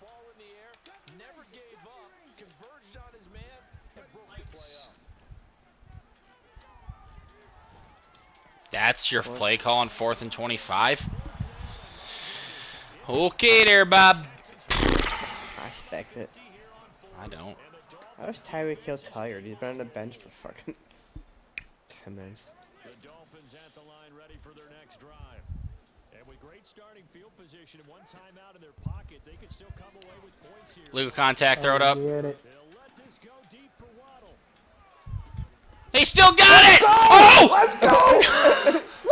ball in the air, never gave up, converged on his man, and broke the play up. That's your play call on fourth and 25? Okay there, Bob. I expect it. I don't. I was Tyreek Hill tired. He's been on the bench for fucking 10 minutes. The Dolphins at the line ready for their next drive. And with great starting field position and one timeout in their pocket, they could still come away with points here. Legal contact, throw it up. Get it. They'll let this go deep for Waddle. He still got it! Oh! Let's go!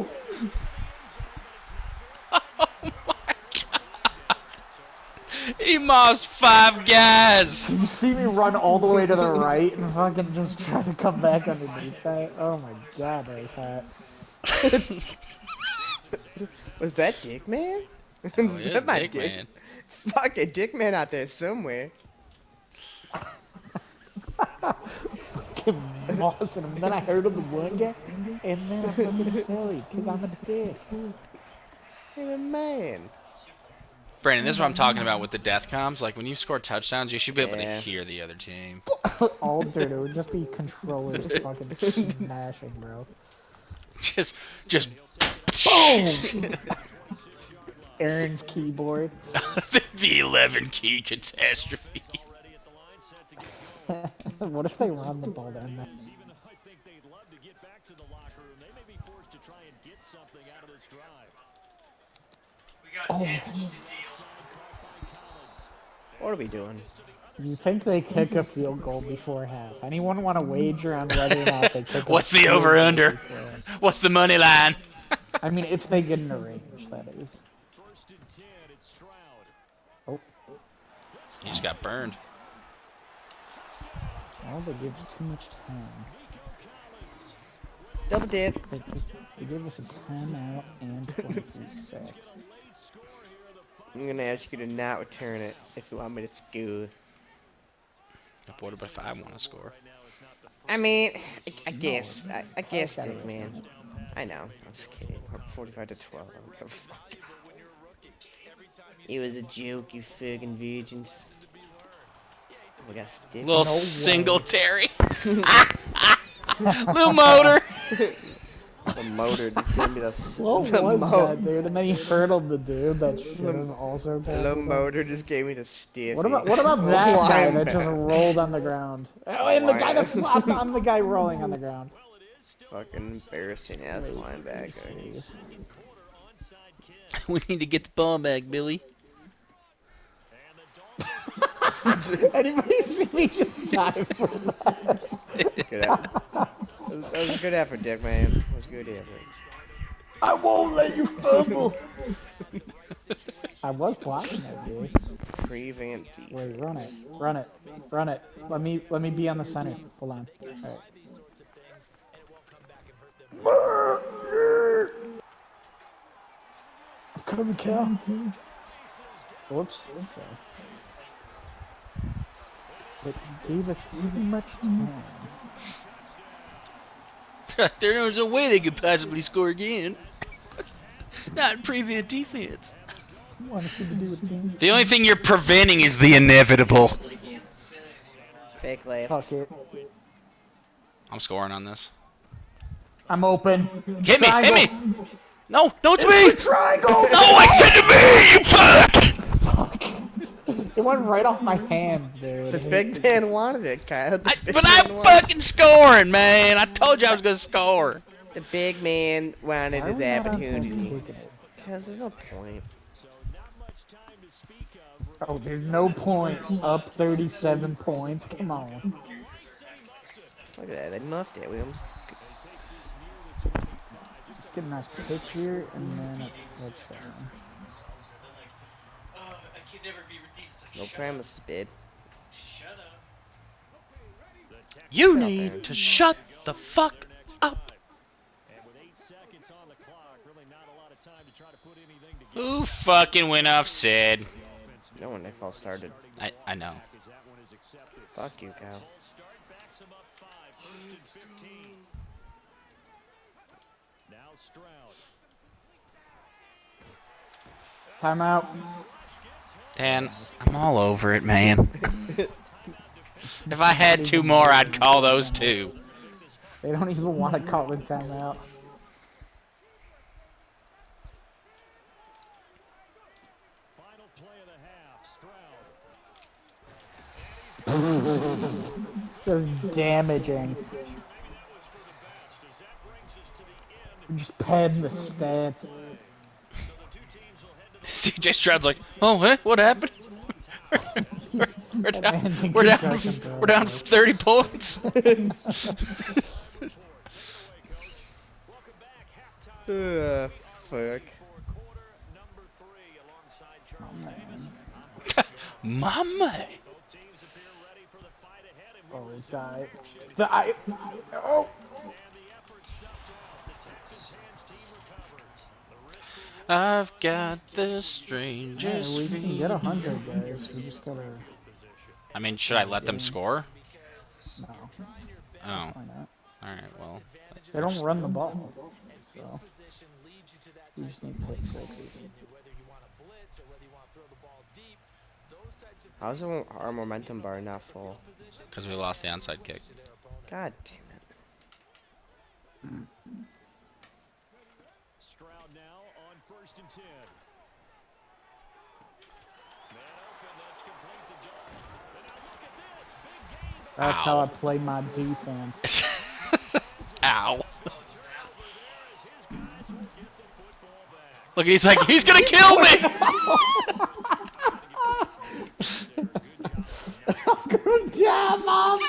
Woo! Oh! He mossed five guys! You see me run all the way to the right and fucking just try to come back underneath that? Oh my god, that was hot. Was that Dick Man? Oh, Was yeah, that my big Dick? man. Fucking Dick Man out there somewhere. fucking mossing him. Then I heard of the one guy, and then I'm fucking silly, because I'm a dick. Hey, my man. Brandon, this is what I'm talking about with the death comms. Like when you score touchdowns, you should be able Yeah. to hear the other team. Altered, it would just be controllers fucking smashing, bro. Just, just. Boom! Aaron's keyboard. the 11 key catastrophe. Already at the line, set to get going. what if they run the ball down there? Even though I think they'd love to get back to the locker room, they may be forced to try and get something out of this drive. Oh, What are we doing? you think they kick a field goal before half? Anyone want to wager on whether or not they kick a What's the field goal over-under? What's the money line? I mean, if they get in the range, that is. First and ten, it's Stroud. Oh, He just got burned. well, they give us too much time. Double dip. They, they gave us a timeout and 23 sacks. I'm gonna ask you to not return it if you want me to score. What if I want to score? I mean, I, I guess. I, I guess, gotta Dick Man. I know. I'm just kidding. We're 45 to 12. I don't give a fuck. It was a joke, you fucking virgins. We got stiff. Little No way. Singletary. Little motor. The motor just gave me the, s- What the was mo- that, dude? And then he hurdled the dude that should have also The tackled him. motor just gave me the stiff. What about what about that guy that just rolled on the ground? Oh, and the guy that Lion. flopped on the guy rolling on the ground. Fucking embarrassing ass Wait, linebacker. we need to get the ball back, Billy. Anybody see me just dive for that? Good. That was, that was a good effort, Dick Man. That was a good effort. I won't let you fumble. I was blocking that dude. Prevent defense. Wait, run it, run it, run it. Let me let me be on the center. Hold on. All right. I'm Cal. Whoops. Okay. But he gave us too much time. There's no way they could possibly score again. Not prevent defense. You want to see the do with game? The only thing you're preventing is the inevitable. Fake laugh. Fuck it. I'm scoring on this. I'm open. Hit me, hit me. No, no, it's me. Triangle. No, I said to me, you fuck. Fuck. It went right off my hands, dude. The big man wanted it, Kyle. I, but I'm wanted- fucking scoring, man. I told you I was gonna score. The big man wanted Why his we opportunity. Saints kicking it? Because there's no point. So not much time to speak of. Oh, there's no point. Up 37 points. Come on. Look at that. They muffed it. We almost. Let's get a nice pick here and then a touchdown. No promises, babe. You need to shut the fuck up. And with eight seconds on the clock, really not a lot of time to try to put anything together. Who fucking went off Sid? No one they false started. I, I know. As that one is accepted. Fuck you, Kyle. False start backs him up five. First and 15. Now Stroud. Timeout. Gets him. Dan, I'm all over it, man. if I had two more, I'd call those two. They don't even want to call the timeout. Final play of the half. Stroud. Just damaging. As that brings us to the end. Just padding the stats. So the two will head to the CJ Stroud's like, oh, huh? what happened? we're, we're down, we're down, we're down 30 points. Take it away, coach. Welcome back. Halftime. Ugh, fuck. For quarter number three, alongside Charles Davis. Mama. Both teams appear ready for the fight ahead, and Oh, die. Die. Oh. And the effort snuffed out. The Texans hands team recovers. The risk reward I've got the Yeah, strangest we can get a hundred guys. We just gotta. I mean, should I let them score? No. Oh, Why not? alright, well. They don't run the ball. So. We just need pick sixes. How's our our momentum bar not full? Because we lost the onside kick. God damn it. Mm-hmm. Stroud now on first and ten. Man open, that's complete to Dart. And now look at this, big That's how I play my defense. Ow. Turnover there as his guys will get the football back. Look, he's like, he's gonna kill me! I'm gonna die, mom.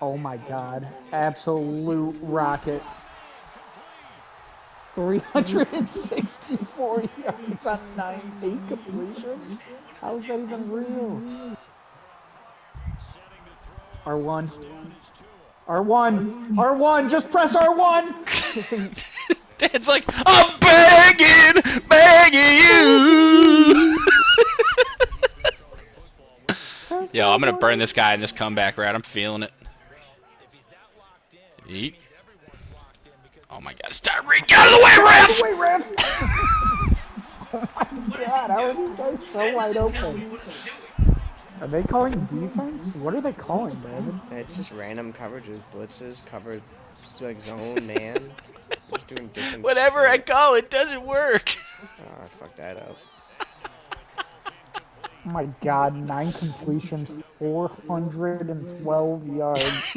oh my god. Absolute rocket. 364 yards on 9 8 completions? How is that even real? R1. R1. R1. Just press R1. Dad's like, I'm begging, begging you. Yo, I'm gonna burn this guy in this comeback route. I'm feeling it. Eat. Oh my god, it's Tyreek. Get out of the way, ref! Wait, ref! oh my god, how are these guys so wide open? Are they calling defense? What are they calling, David? It's just random coverages, blitzes, cover, like zone, man. Just doing different Whatever I call it doesn't work. Oh, I fucked that up. Oh my god, 9 completions, 412 yards.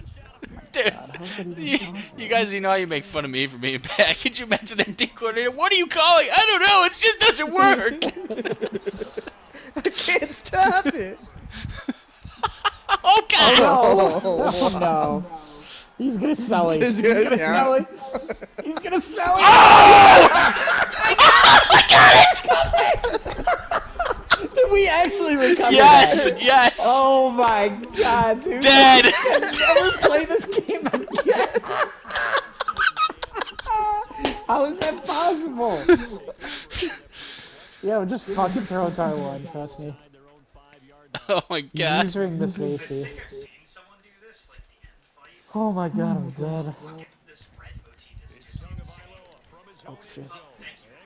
Dude, God, how's that even you, you guys, you know how you make fun of me for being bad. Could you imagine that D coordinator? What are you calling? I don't know. It just doesn't work. I can't stop it. oh god. Oh, oh no. He's gonna sell it. He's He's gonna- gonna yeah. sell it. He's gonna sell it. Oh! I Did we actually recover Yes, that? yes. Oh my god, dude. Dead. Never play this game again. How is that possible? Yo, just fucking throw it to one, trust me. Their own five-yard Oh my god. using the safety. Oh my god, I'm dead. Oh shit.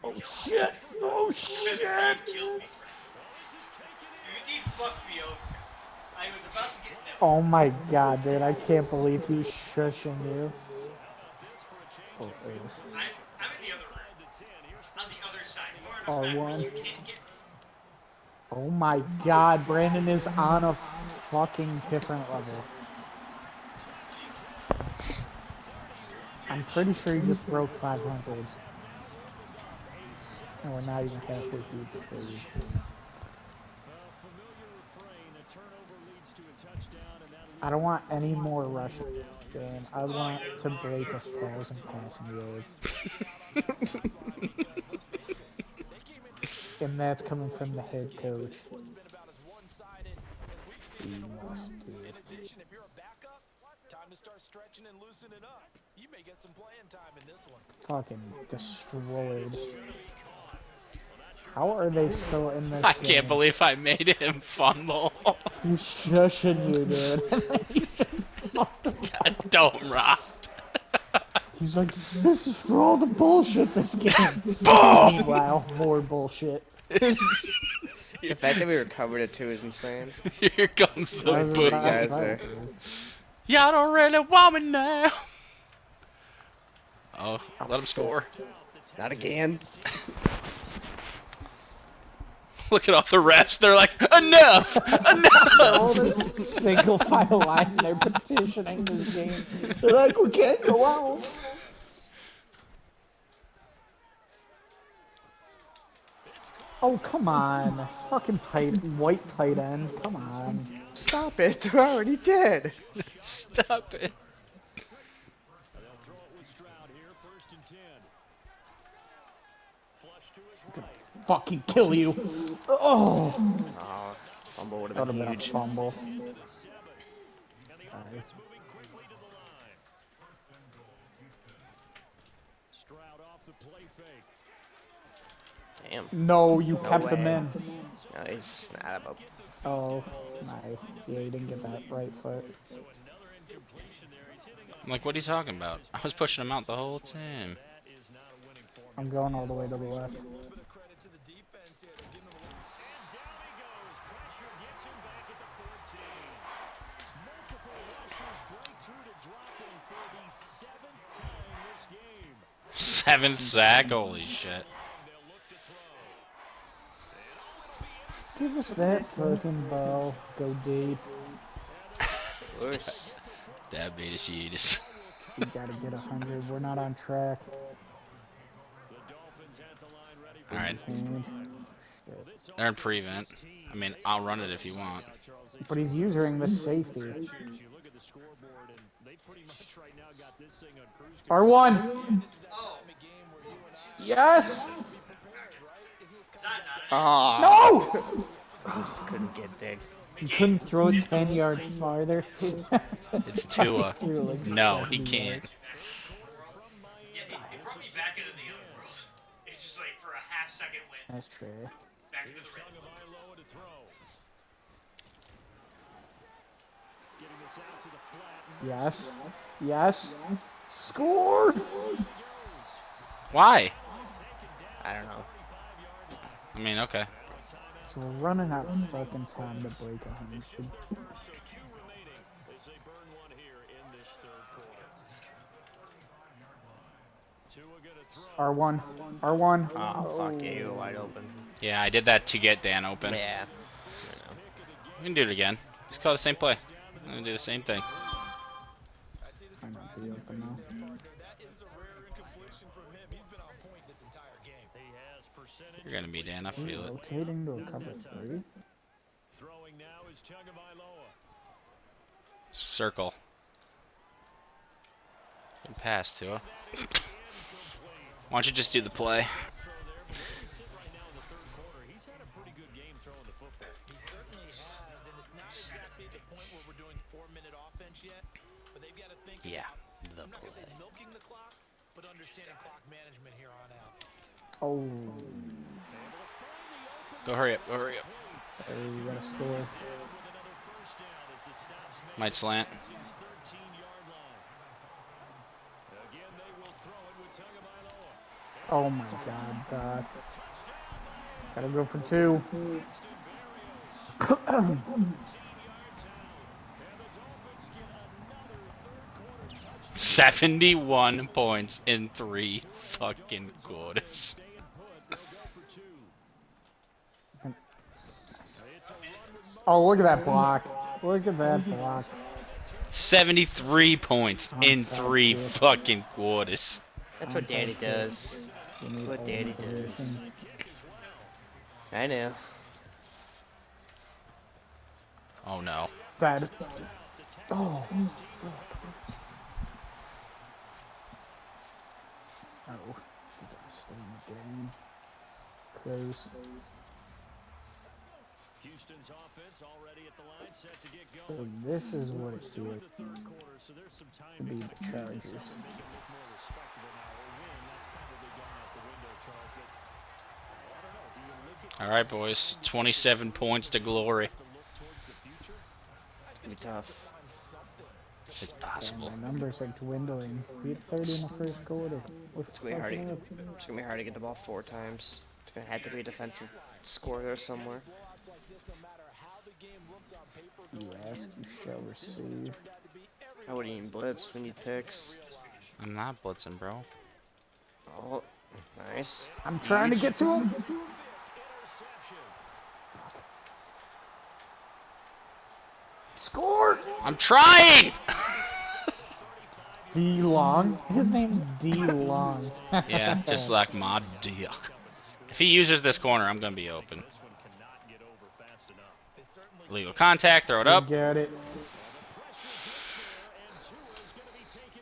Oh shit! Oh Fucked me over. I was about to get no. Oh my god, dude. I can't believe he's shushing you. Oh. I'm, I'm in the other room. On the other side. R1. Oh my god, Brandon is on a fucking different level. I'm pretty sure he just broke 500. And we're not even halfway through the 30. I don't want any more rushing game. I want to break a thousand passing yards. and that's coming from the head coach. He must do it. If you're a backup, time to start stretching and loosening up. You may get some playing time in this one. Fucking destroyed. How are they still in this I game? can't believe I made him fumble. He's shushing you, dude. And then you just fucked him up. He's like, this is for all the bullshit this game. Boom! wow, more bullshit. The fact that we recovered it too is insane. Here comes the That was the boom. last- last guys there. Y'all don't really want me now. Oh, let him score. Not again. Look at all the refs. They're like, enough, Enough all enough. this single file line, they're petitioning this game. They're like, we can't go out. Oh, come on. Fucking tight, white tight end. Come on. Stop it. They're already dead. Stop it. They'll throw it with Stroud here, first and ten. Flush to his right. Fucking kill you. Oh. Oh, fumble would have would been have been a huge. fumble. And the offense moving quickly to the line. Stroud off the play fake. Damn. No, you No kept him way. in. No, he's not about. Oh, nice. Yeah, you didn't get that right foot. So another incompletion there. He's hitting on I'm like, what are you talking about? I was pushing him out the whole time. that is not a winning formula. I'm going all the way to the left. A little bit of credit to the defense here. They're giving him a little And down he goes. Pressure gets him back at the 14. Multiple rushers break through to drop him for the seventh time this game. Seventh sack. Holy shit. They'll look to throw. Give us that fucking ball. Go deep. Worse. Diabetes yeetus. We gotta get a hundred. We're not on track. The Dolphins at the line ready for All right. They're in prevent. I mean, I'll run it if you want. But he's using the safety. You look at the scoreboard and they pretty much right now got this thing on cruise control. R1. time of game where you and I Yes. be prepared, right? Isn't this kind of Oh. No. Just couldn't get there. You couldn't throw it 10 yards farther. It's Tua. Threw like No, he can't. yards. Yeah, they, they brought me back into the other world. It's just like for a half second went That's true. back into the red. Tagovailoa to throw. Getting this out to the flat. Yes. Yes. Scored. Why? I don't know. I mean, okay. So we're running out of fucking time to break a hundred. So two remaining as they burn one here in this third quarter. Tua gonna throw. R1. R1. Oh, fuck yeah, you were wide open. Yeah, I did that to get Dan open. Yeah. We can do it again. Just call the same play. I'm gonna do the same thing. I see this I might be open now. partner. That is a rare incompletion from him. He's been on point this entire game. He has percentage. You're gonna be Dan. I feel it. Rotating to a cover three. Throwing now is Tagovailoa. Circle. Good pass, Tua. Why don't you just do the play? Throw there, but as we sit right now in the third quarter, he's had a pretty good game throwing the football. He certainly has, and it's not exactly the point where we're doing four-minute offense yet, but they've got to think. Yeah, the I'm not gonna say play. milking the clock, but understanding clock management here on out. Oh. Go hurry up. Go hurry up. Hey, gotta score. With another first down as the stops made Might slant. at his 13-yard line. Again, they will throw it with Tagovailoa. Oh my god, dot. Gotta go for two. 71 points in three fucking quarters. Staying put, they'll go for two. It's a run with Mo- Oh, look at that block. Look at that block. 73 points oh, in three kick. fucking quarters. That's what Onside Daddy kick. does. We need what all Daddy does. I know. Oh no. Dead. Oh. Oh, you gotta stay in the game. Close. Houston's offense already at the line, set to get So going. this is what it's doing. in the third quarter, so there's some time to to be the of clean this up Chargers. make it look more respectable now. A win, that's probably gone out the window, Charles. But I don't know. Do you look at All right, boys. 27 points to glory. towards the future? It's gonna be tough. It's Damn, possible. my numbers are dwindling. We had 30 in the first quarter. We're It's gonna be hard to get, it's gonna be hard to get the ball four times. It's gonna have to be a defensive score there somewhere. Blocks like this, no matter how the game looks on paper, You ask, you shall receive. I wouldn't even blitz. We need picks. I'm not blitzing, bro. Oh, nice. I'm trying to get to him. Score! I'm trying. D Long. His name's D Long. yeah, just like my deal. If he uses this corner, I'm gonna be open. This one cannot get over fast enough. Legal contact. Throw it up. Get it.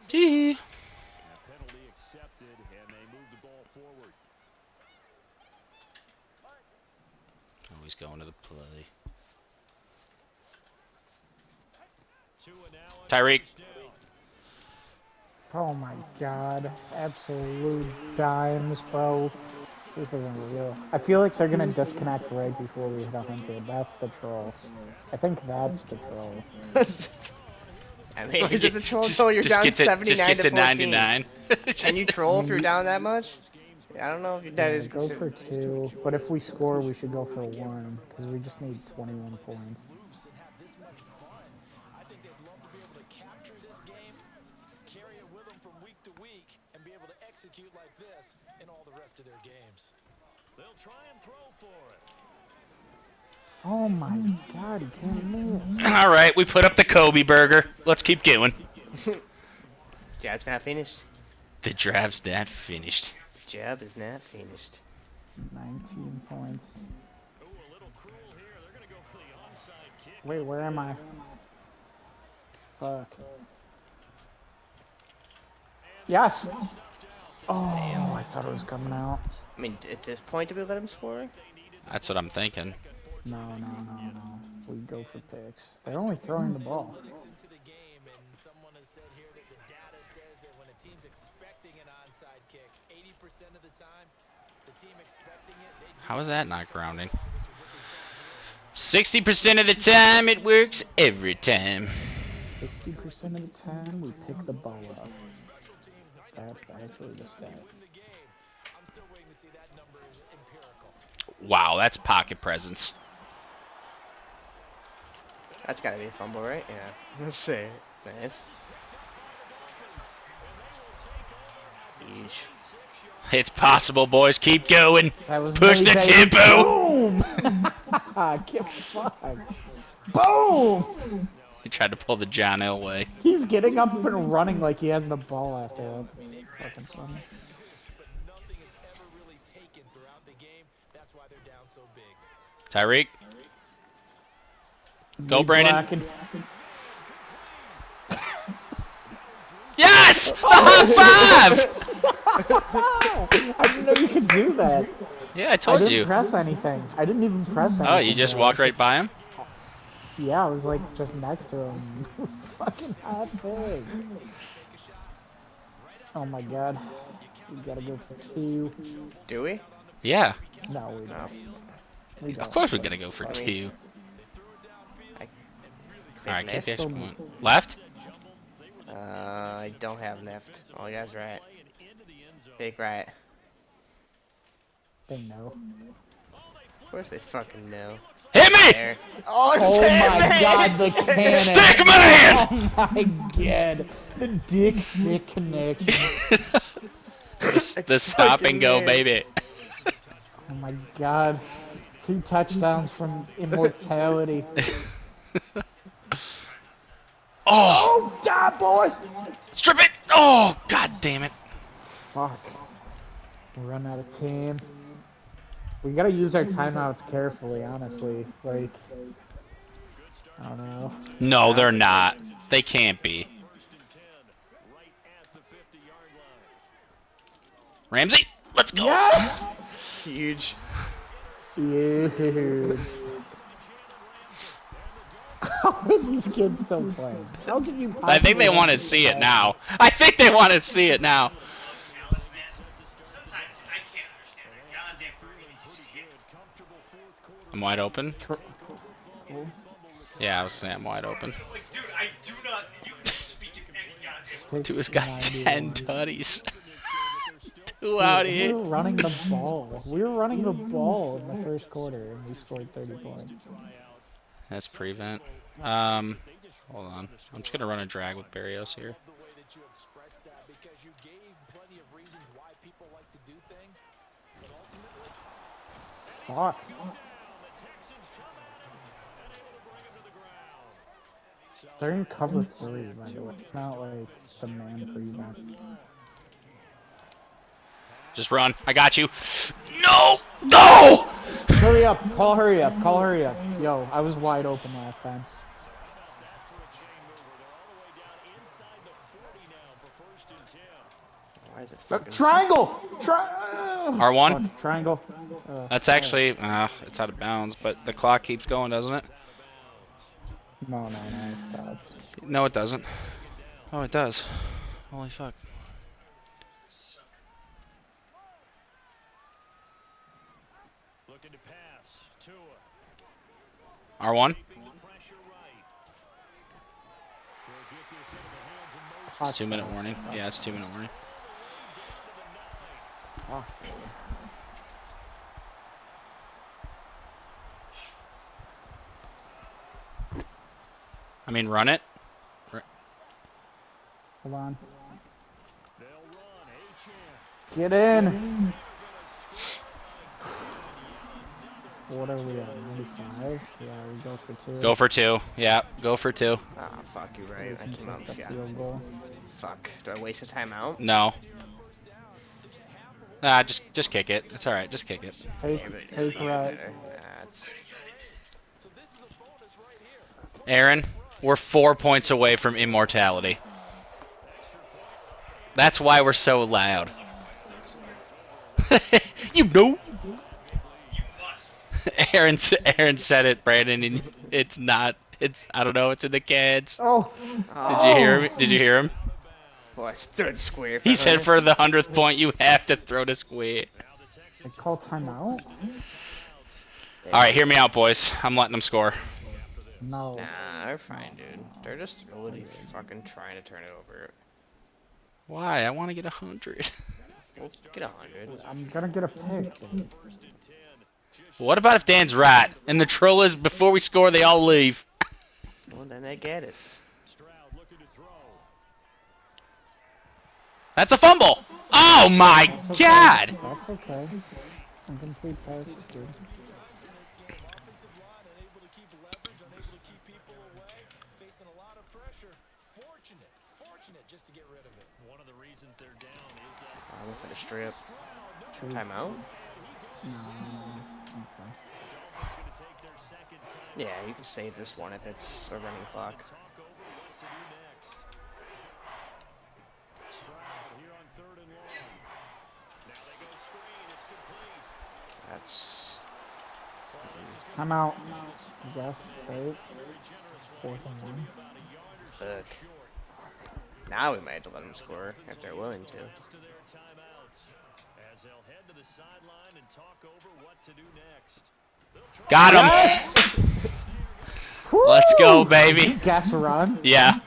Gee. That oh, penalty accepted, and they move the ball forward. Always going to the play. Two and now on Tyreek. Oh my god. Absolute dimes, bro. This isn't real. I feel like they're gonna disconnect right before we hit 100. That's the troll. I think that's the troll. I oh, mean, is it the troll Just- until you're down to, 79 just get to to 14? 99. Can you troll if you're down that much? I don't know if that Yeah, is go for two, but if we score, we should go for one because we just need 21 points. loose and have this much fun. I think they'd love to be able to capture this game, carry it with them from week to week, and be able to execute like this in all the rest of their games. They'll try and throw for it. Oh my god, he can't miss. All right, we put up the Kobe burger. Let's keep going. Jab's not finished. The draft's not finished. Jab is not finished. 19 points. Ooh, a little cruel here. They're going to go for the onside kick. Wait, where am I? Fuck. Yes! Oh, I thought it was coming out. I mean, at this point, do we let him score? That's what I'm thinking. No, no, no, no. We go for picks. They're only throwing the ball. The game, and someone has said here that the data says that when a team's expecting an onside kick, 80% of the time, the team expecting it, they do How is that not grounding? which is what we saw 60% of the time, it works every time. 60% of the time, we pick the ball up. That's actually the stat. Win the game. I'm still waiting to see that number is empirical. Wow, that's pocket presence. That's gotta be a fumble, right? Yeah. Let's see. Nice. Yeesh. It's possible, boys. Keep going. Push the tempo. Boom! Get fucked. Boom! He tried to pull the John Elway. He's getting up and running like he has the ball after that. That's fucking funny. But nothing is ever really taken throughout the game. That's why they're down so big. Tyreek. Go, Brandon. and- Yes! Uh-huh, A high five! I didn't know you could do that. Yeah, I told you. I didn't you. press anything. I didn't even press anything. Oh, you just walked right by him? Yeah, I was like just next to him. Fucking hot big. Oh my god. We gotta go for two. Do we? Yeah. No, we don't. We don't. Of course we're gonna go for I mean- two. Alright, think kick left. this. Left? Uh, I don't have left. Oh, you guys right. Big right. They know. Of course they fucking know. Hit me! Oh, Oh my it! god, the cannon! Stick man! Oh my god, the dick stick connection. the, the stop and go, it. baby. Oh my god, two touchdowns from immortality. oh! Oh god, boy! Strip it! Oh, god damn it. Fuck. We run out of time. We gotta use our timeouts carefully, honestly. Like, I don't know. No, they're not. They can't be. Ramsey, let's go. Yes! Huge. Huge. How are these kids still playing? How can you I think they want to see it now. I think they want to see it now. Now listen, man. Sometimes I can't understand their goddamn freaking shit. I'm wide open. Yeah, I was saying I'm wide open. Like, dude, I do not. You can speak Six, Tua's got 10 tutties. Two out Dude, we here. were running the ball. We were running the ball in the first quarter, and we scored 30 points. That's prevent. Um, hold on. I'm just gonna run a drag with Berrios here. the way that you expressed that because you gave plenty of reasons why people like to do things, but ultimately, Fuck. They're in cover three, by the way. Not like the man prevent. Just run. I got you. No! No! Hurry up! Call hurry up! Call hurry up! Yo, I was wide open last time. Why is it fucking? triangle! Tri- R1? Fuck, triangle. Uh, That's actually, uh, it's out of bounds, but the clock keeps going, doesn't it? No, no, no, it stops. No, it doesn't. Oh, it does. Holy fuck. Looking to pass. Tua. R1? Keeping the pressure right. They'll get this into the hands of Moses. Fuck. Two minute warning. Yeah, it's two minute warning. Fuck. I mean, run it. Hold on. They'll run. Achane. Get in! What are we at? 95? Yeah, we go for two. Go for two. Yeah, go for two. Ah, fuck you, right? I came out the and field goal. Fuck. Do I waste a timeout? No. Ah, just just kick it. It's all right. Just kick it. Take, take right. That's. Aaron, we're four points away from immortality. That's why we're so loud. you know. Aaron, Aaron said it, Brandon, and it's not. It's I don't know. It's in the kids. Oh! Did you hear him? Oh. Did you hear him? Well, I stood square. He said for the hundredth point, you have to throw the square. I call timeout? All right, hear me out, boys. I'm letting them score. No. Nah, they're fine, dude. They're just really fucking trying to turn it over. Why? I want to get a hundred. We'll get a hundred. I'm gonna get a pick. what about if Dan's right and the troll is before we score, they all leave? Well, then they get us. Stroud looking to throw. That's a fumble. Oh my god! That's okay. God! That's okay. Incomplete passes, dude. offensive line unable to keep leverage, unable to keep people away, facing a lot of pressure. Fortunate, fortunate just to get rid of it. One of the reasons they're down is that I'm for the strip. True. Timeout? No, okay. Dolphins going to take their second time. Yeah, you can save this one if it's a running clock. Talk over what to do next. Stroud here on third and long. Now they go screen. It's complete. That's. Timeout. Guess, right? Fourth and one. Fuck. Now we might have to let them score if they're willing to. Rest of their timeouts as they'll head to the sideline and talk over what to do next. Got him. Let's go, baby. Gas run. Yeah.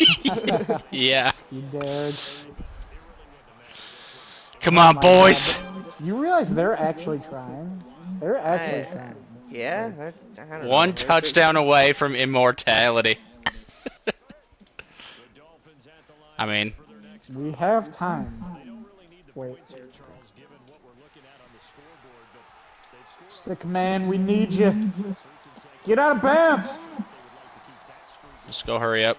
yeah. You dared. Come on, my boys. You realize they're actually trying? They're actually I- trying. Yeah, I, I don't know. One They're touchdown away from immortality. The Dolphins at the line I mean, for their next We have time. They don't really need the Wait. points here, Charles, given what we're looking at on the scoreboard, but they've scored Stick man, we need you. Get out of bounds. just go hurry up.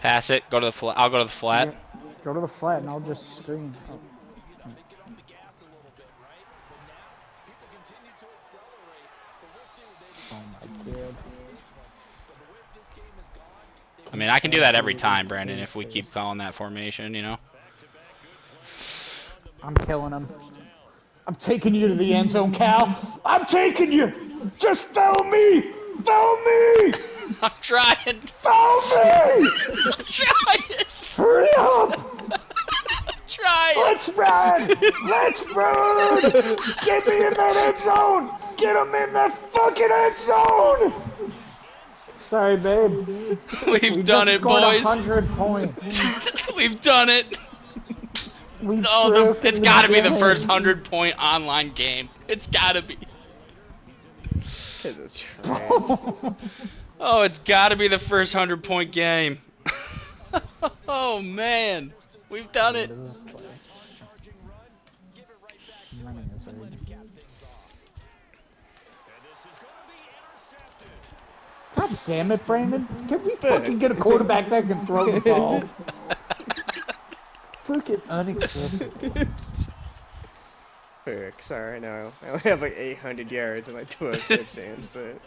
Pass it. Go to the flat. I'll go to the flat. Yeah. Go to the flat and I'll just screen. Oh, Get on the gas a little bit, right? But now people continue to accelerate, but we'll see what they oh my god. With this one. But the way this game has gone, I mean, I can do that every time, Brandon, if we keep calling that formation, you know? I'm killing him. I'm taking you to the end zone, Cal. I'm taking you. Just follow me. Follow me. I'm trying. Follow me. I'm trying. Hurry up. I'm trying. Let's run. Let's run. Get me in that end zone. Get him in that fucking end zone. Sorry, babe. We've We done just it, scored boys. hundred points. We've done it. We oh, the, it's got to be the first hundred point online game. It's got to be. Kids are trash. Oh, it's got to be the first hundred point game. oh man, we've done it. This is play. Running this side. And this is going to be intercepted. God damn it, Brandon! Can we fucking get a quarterback that can throw the ball? Freaking unacceptable. Frick, sorry, no. I only have like 800 yards and like 12 touchdowns, but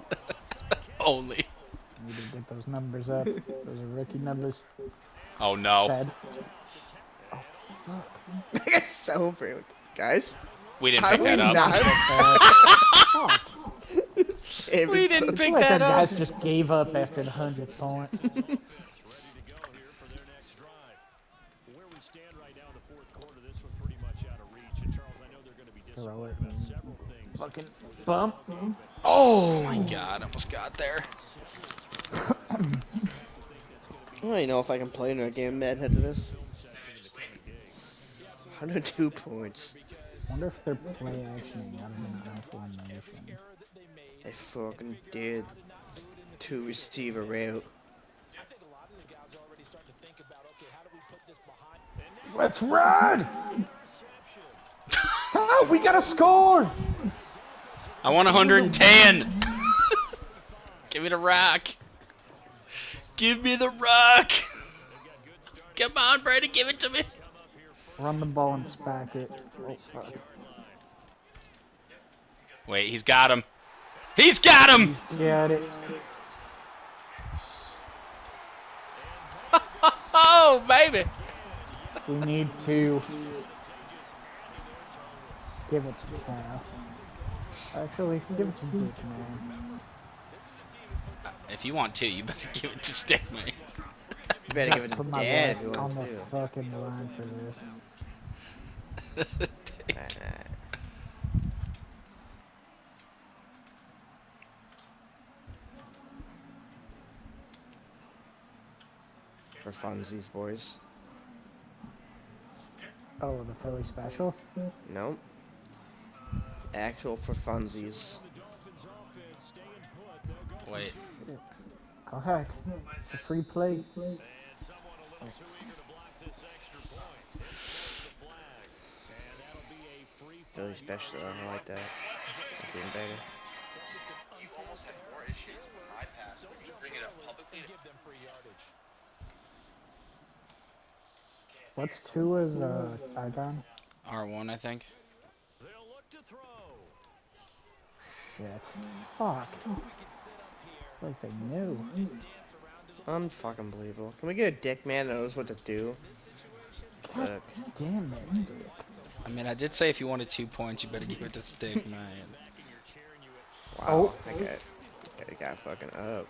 Only. We did get those numbers up. Those are rookie numbers. Oh no, Ted. Oh fuck. I got so brave. Guys, we didn't pick would that up. not. Fuck. This game We didn't so- I pick feel like our that up. guys just gave up after the hundredth point. Ready to go here for their next drive. Where we stand right now in the fourth quarter, this one pretty much out of reach. And Charles, I know they're going to be Throw disappointed it. about several things. Fucking bump. Oh my god, I almost got there. I don't even know if I can play another game mad head to this. 102 points. Wonder if they're play actioning out of an I formation. I fucking did. to receiver route. I think a lot of the guys are already starting to think about, okay, how do we put this behind? Let's run! Oh, we gotta score! I want 110. Give me the rock. Give me the rock. Come on, Brady, give it to me. Run the ball and spack it. Oh fuck. Wait, he's got him. He's got him. He's got it. Oh, baby. We need to give it to Cal. Actually, give it to Dick, man. If you want to, you better give it to Stickman. You better give it to dad if life you on the fucking line for this. Alright. For funsies, boys. Oh, the Philly special? Nope. Actual for funsies. Wait, Go ahead. It's a free play. And someone a little too eager to block this extra point. Throws the flag. Be a free Philly five-yard special, I like that. It's even better. You've almost had more issues with my pass when you bring it up publicly. Give them free yardage. What's two is uh icon? R1, I think. They'll look to throw. Shit. Fuck. Like they knew. Unfucking believable. Can we get a dick man that knows what to do? God Look. damn it, Dick. I mean, I did say if you wanted two points, you better give it to Stickman. Wow. Oh. I got, I got fucking up.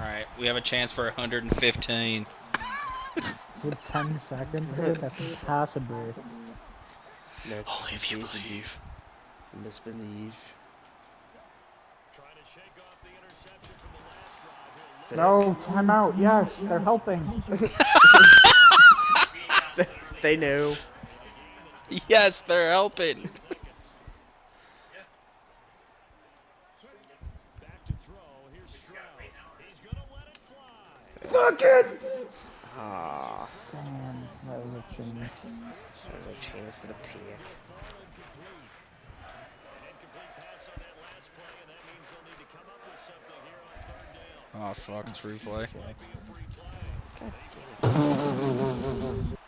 All right, we have a chance for 115. With 10 seconds, dude, that's impossible. No, Only if you believe. Misbelieve. Trying to shake off the interception from the last drive. He'll No, timeout. Yes, they're helping. They, they knew. Yes, they're helping. back to throw. Here's Stroud. He's going to let it fly. Fuck it! Ah, Damn, that was a chance. there's a chance for the pick. An incomplete pass on that last play, and that means they'll need to come up with something here on third down. Oh fuck, it's replay.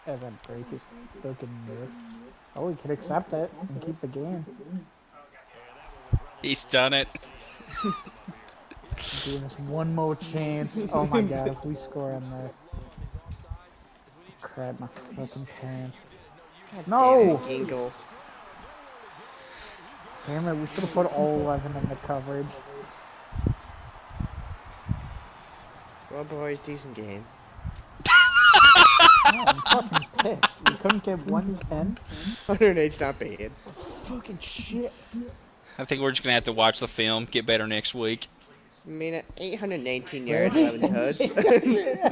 As I break his fucking neck. Oh, we could accept it and keep the game. He's done it. Give us one more chance. Oh my god, if we score on this. Crap my fucking pants. No! Damn it, Damn it, we should have put all 11 in the coverage. Well, boys, decent game. Oh, I'm fucking pissed. We couldn't get 110? 108's not bad. Fucking shit. I think we're just gonna have to watch the film, get better next week. I mean, 819 yards, 11 touchdowns.